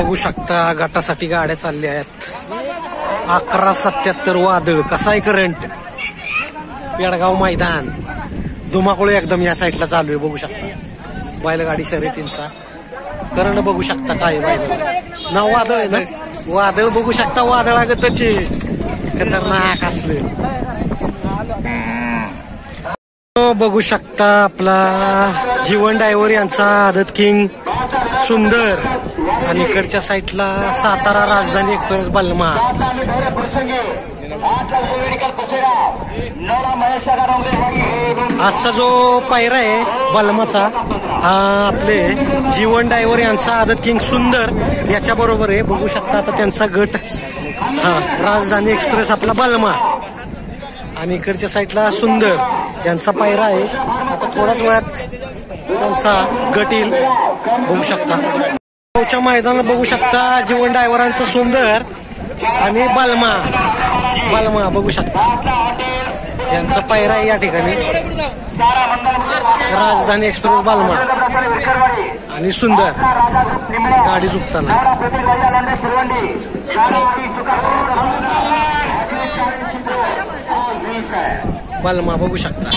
बघू शकता गटासाठी गाड्या चालल्या आहेत. अकरा सत्याहत्तर वादळ कसा आहे करंट पेडगाव मैदान. धुमाकुळ एकदम या साईडला चालू आहे बघू शकता. बैलगाडी शर्यतींचा. करंट बघू शकता काय बैल ना वादळ आहे ना? वादळ बघू शकता वादळागतचे. खतरनाक असले. बघू शकता आपला जीवन डायव्हर यांचा आदत किंग सुंदर. आणि इकडच्या साईडला सातारा राजधानी एक्सप्रेस बलमा. आजचा जो पायरा आहे बलमाचा हा आपले जीवन डायव्हर यांचा आदत किंग सुंदर याच्या बरोबर आहे. बघू शकता आता त्यांचा गट. हा राजधानी एक्सप्रेस आपला बलमा. आणि इकडच्या साईडला सुंदर यांचा पायरा आहे. आता थोड्याच वेळात त्यांचा गट येईल. बघू शकता. गावच्या मैदानात बघू शकता जीवन डायव्हरांचं सुंदर. आणि बलमा. बलमा बघू शकता. यांचा पायरा आहे या ठिकाणी. राजधानी एक्सप्रेस बालमा. आणि सुंदर. गाडी झुकताना. बालमा बघू शकता.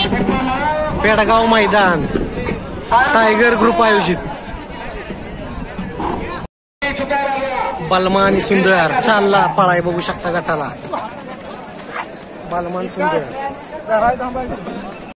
पेडगाव मैदान. टायगर ग्रुप आयोजित. बालमा आणि सुंदर. चालला पळाय बघू शकता गटाला. बालमा आणि सुंदर.